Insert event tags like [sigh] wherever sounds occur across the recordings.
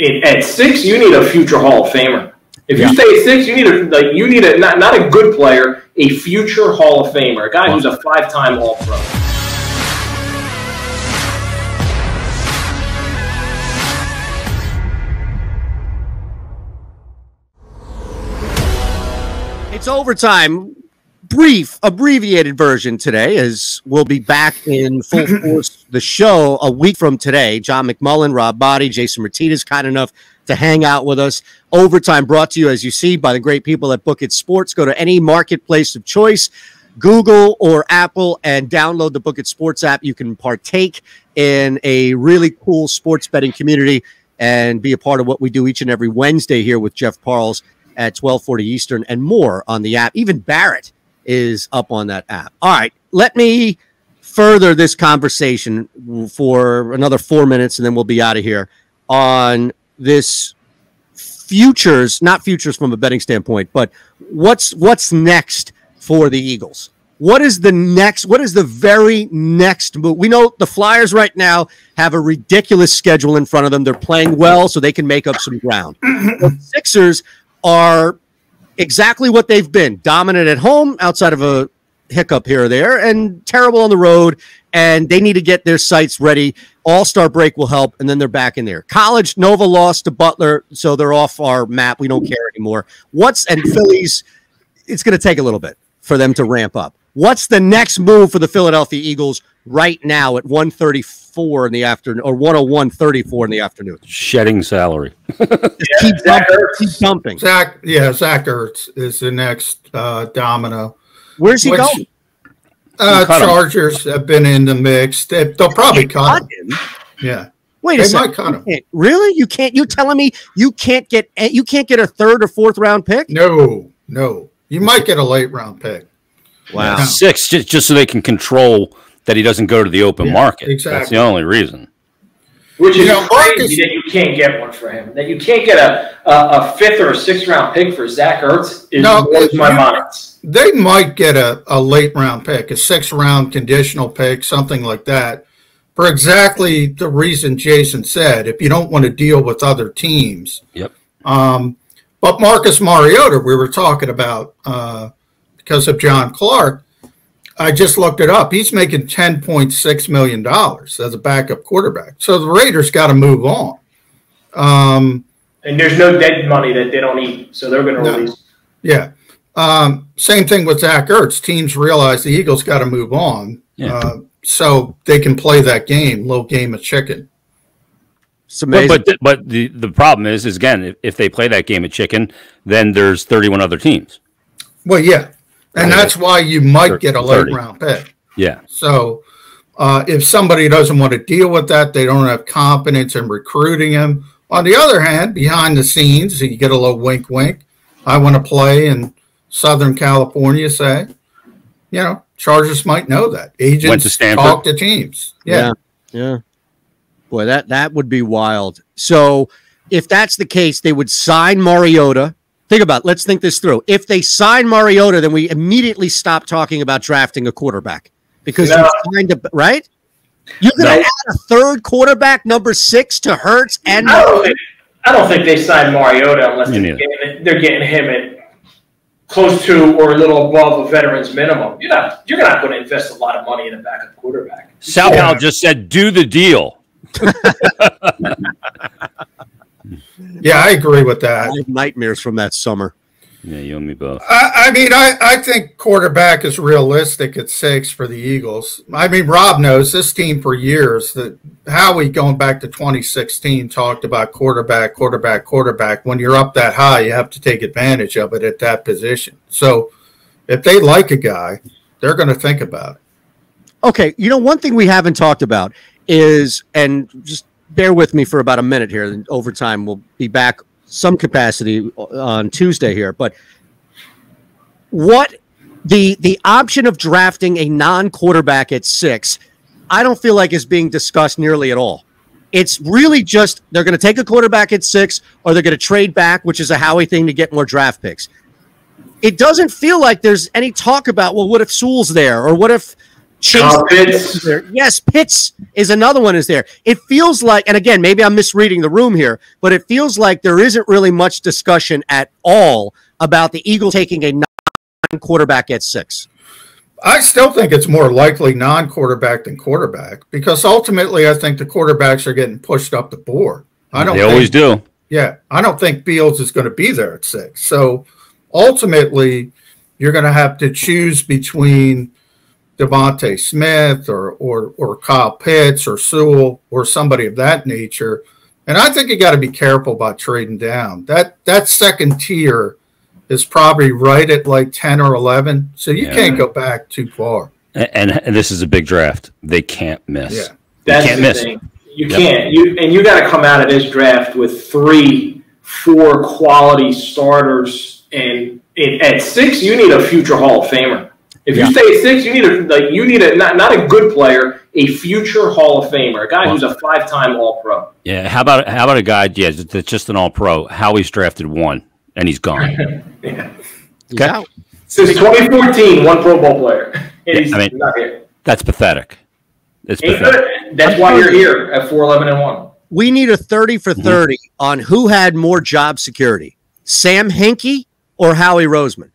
it, at six, you need a future Hall of Famer. If you stay at six, you need a like you need a not, not a good player, a future Hall of Famer, a guy who's a five time All Pro. It's overtime. Brief, abbreviated version today, as we'll be back in full [clears throat] force. The show a week from today. John McMullen, Rob Maaddi, Jason Martinez, kind enough to hang out with us. Overtime brought to you, as you see, by the great people at Book It Sports. Go to any marketplace of choice, Google or Apple, and download the Book It Sports app. You can partake in a really cool sports betting community and be a part of what we do each and every Wednesday here with Jeff Parles at 1240 Eastern and more on the app. Even Barrett is up on that app. All right, let me further this conversation for another four minutes and then we'll be out of here on this futures, not futures from a betting standpoint, but what's what's next for the Eagles? What is the next? What is the very next move? We know the Flyers right now have a ridiculous schedule in front of them. They're playing well, so they can make up some ground. the Sixers are exactly what they've been dominant at home outside of a hiccup here or there and terrible on the road and they need to get their sites ready. All-star break will help and then they're back in there. College nova lost to butler so they're off our map. We don't care anymore. What's and phillies it's going to take a little bit for them to ramp up. What's the next move for the philadelphia eagles right now at 134 in the afternoon or 101.34 in the afternoon Shedding salary. [laughs] keep, Zach dumping, Ertz. keep dumping Zach, yeah, Zach Ertz is the next uh, domino. where's he Which- going Uh, cut him. Chargers have been in the mix. They, they'll probably cut Cut him. him? Yeah, Wait a They second. might cut him. You can't- Really? You can't? You telling me you can't get you can't get a third or fourth round pick? no, no. You might get a late round pick. Wow. Six, just, just so they can control that he doesn't go to the open Yeah, market. That's the only reason. Which is You know, crazy Marcus- that you can't get one for him. That you can't get a, a, a fifth or a sixth round pick for Zach Ertz is No, blows my you- mind. They might get a, a late round pick, a six round conditional pick, something like that, for exactly the reason Jason said. If you don't want to deal with other teams, Yep. Um, but Marcus Mariota, we were talking about uh, because of John Clark. I just looked it up. He's making ten point six million dollars as a backup quarterback. So the Raiders got to move on. Um, And there's no dead money that they don't eat, so they're going to No. release. yeah. Um, same thing with Zach Ertz. Teams realize the Eagles got to move on, Yeah. uh, so they can play that game, little game of chicken. It's amazing. But but, but the, the problem is, is again, if, if they play that game of chicken, then there's 31 other teams. Well, yeah, and Right. that's why you might get a late 30. round pick. Yeah. So uh, if somebody doesn't want to deal with that, they don't have confidence in recruiting him. On the other hand, behind the scenes, you get a little wink, wink. I want to play in Southern California. Say, you know, Chargers might know that. Agents Stanford. talk to teams. Yeah. yeah. Yeah. Boy, that that would be wild. So if that's the case, they would sign Mariota. Think about it. let's think this through. If they sign Mariota, then we immediately stop talking about drafting a quarterback because No. you signed a right. You're gonna No. add a third quarterback, number six, to Hurts and I don't think I don't think they signed Mariota unless they're getting, they're getting him at close to or a little above a veteran's minimum. You're not you're not going to invest a lot of money in a backup quarterback. Sal Yeah. Just said, do the deal. [laughs] [laughs] Yeah, I agree with that. I have nightmares from that summer. Yeah, you and me both. I, I mean, I, I think quarterback is realistic at six for the Eagles. I mean, Rob knows this team for years that Howie going back to 2016 talked about quarterback, quarterback, quarterback. When you're up that high, you have to take advantage of it at that position. So if they like a guy, they're going to think about it. Okay, you know one thing we haven't talked about is, and just bear with me for about a minute here. And over time, we'll be back some capacity uh, on Tuesday here. But what the the option of drafting a non-quarterback at six, I don't feel like is being discussed nearly at all. It's really just they're going to take a quarterback at six, or they're going to trade back, which is a Howie thing to get more draft picks. It doesn't feel like there's any talk about well, what if Sewell's there, or what if Chase uh, Kyle Pitts. is there. Yes, Pitts is another one is there. It feels like, and again, maybe I'm misreading the room here, but it feels like there isn't really much discussion at all about the Eagles taking a non-quarterback at six. I still think it's more likely non-quarterback than quarterback because ultimately I think the quarterbacks are getting pushed up the board. I don't They think, always do. Yeah, I don't think Fields is going to be there at six. So ultimately, you're going to have to choose between DeVonta Smith or or or Kyle Pitts or Sewell or somebody of that nature. And I think you got to be careful about trading down. That that second tier is probably right at like ten or eleven, so you Yeah. can't go back too far. And, and this is a big draft. They can't miss. Yeah. That's can't the miss. thing. You Yep. can't. You and you got to come out of this draft with three, four quality starters, and, and at six, you need a future Hall of Famer. If Yeah. you stay at six, you need a like you need a not not a good player, a future Hall of Famer, a guy who's a five time All Pro. Yeah. How about how about a guy? Yeah, that's just an All Pro. Howie's drafted one, and he's gone. [laughs] yeah. He's out. Since 2014, one Pro Bowl player, [laughs] and he's I mean- not here. That's pathetic. It's Ain't pathetic. good. That's why you're here at four eleven and one. We need a 30 for mm-hmm. 30 on who had more job security, Sam Hinkie or Howie Roseman.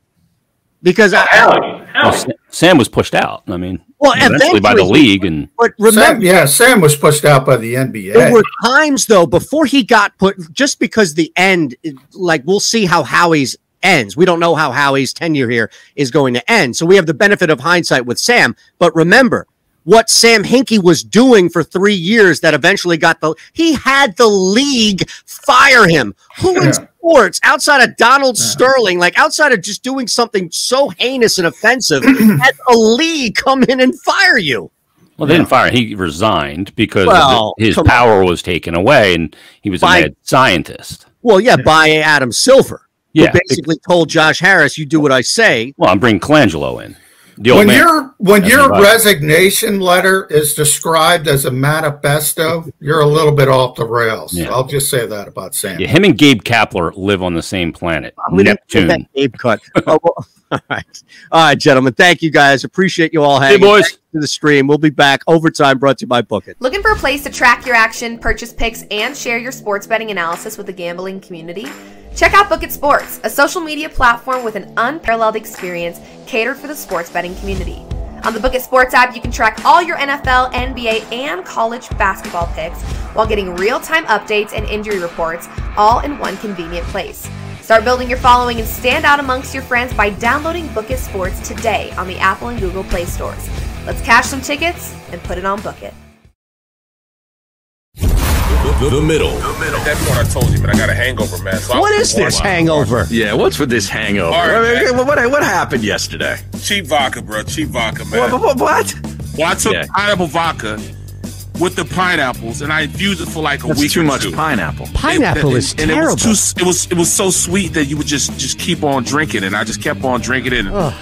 Because I, Howie, Well, Howie. Sa- Sam was pushed out. I mean, Well, eventually by the league, and but Sam, remember, yeah, Sam was pushed out by the NBA. There were times though before he got put just because the end like we'll see how Howie's ends. We don't know how Howie's tenure here is going to end. So we have the benefit of hindsight with Sam, but remember what Sam Hinkie was doing for 3 years that eventually got the he had the league fire him. Who in sports outside of Donald Sterling, like outside of just doing something so heinous and offensive, [clears throat] had a league come in and fire you? well, they didn't fire. him. He resigned because Well, his come on. power was taken away, and he was By- a mad scientist. Well, yeah, by Adam Silver. who Yeah. basically told Josh Harris, "You do what I say." Well, I'm bringing Colangelo in. The old when man. your when That's your resignation letter is described as a manifesto, you're a little bit off the rails. Yeah. I'll just say that about Sam. Yeah, him and Gabe Kapler live on the same planet, We didn't Neptune. that Gabe cut. [laughs] Oh, well, [laughs] all right, all right, gentlemen. Thank you guys. Appreciate you all Hey, hanging boys. Thanks to the stream. We'll be back. Overtime brought to you by Book It. Looking for a place to track your action, purchase picks, and share your sports betting analysis with the gambling community? Check out Book It Sports, a social media platform with an unparalleled experience catered for the sports betting community. On the Book It Sports app, you can track all your NFL, NBA, and college basketball picks while getting real time updates and injury reports all in one convenient place. Start building your following and stand out amongst your friends by downloading Book It Sports today on the Apple and Google Play stores. Let's cash some tickets and put it on Book It. The, the middle. At that point, I told you, man, I got a hangover, man. So I What was is this warm- hangover? Yeah, what's with this hangover? All right, I mean, man. what, what, happened yesterday? Cheap vodka, bro. Cheap vodka, man. What? what, what? Well, I took Yeah. pineapple vodka with the pineapples, and I infused it for like a That's week too or much two. pineapple. Pineapple And- is and terrible. It was, too, it was it was so sweet that you would just just keep on drinking, and I just kept on drinking it. And Did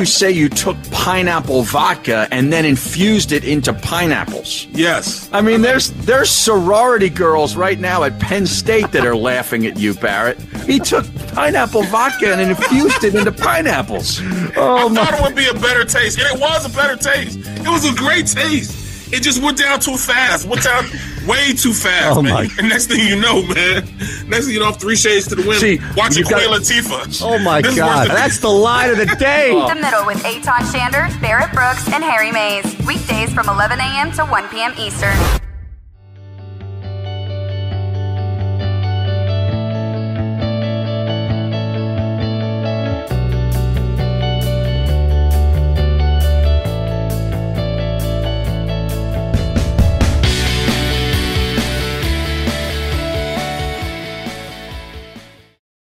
you say you took pineapple vodka and then infused it into pineapples? Yes, I mean, there's there's sorority girls right now at Penn State that are laughing at you, Barrett. He took pineapple vodka and infused it into pineapples. Oh I thought it would be a better taste, and it was a better taste. It was a great taste. It just went down too fast. Went down way too fast, Oh, man. my- And [laughs] next thing you know, man, next thing you know, I'm three shades to the wind, See, watching you got- Queen Latifah. Oh my This God, worse that's the line of the [laughs] day. Oh. The Middle with Eytan Shander, Barrett Brooks, and Harry Mayes. Weekdays from 11 a.m. to 1 p.m. Eastern.